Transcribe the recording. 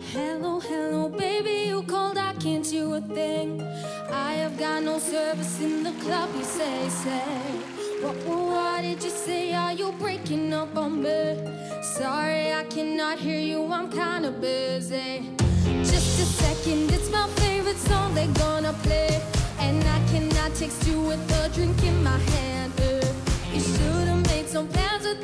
Hello, hello, baby, you called, I can't do a thing. I have got no service in the club, you say, say. What, what, what did you say? Are you breaking up on me? Sorry, I cannot hear you, I'm kinda busy. Just a second, it's my favorite song they're gonna play. And I cannot text you with a drink in my hand. Uh. You should've made some plans with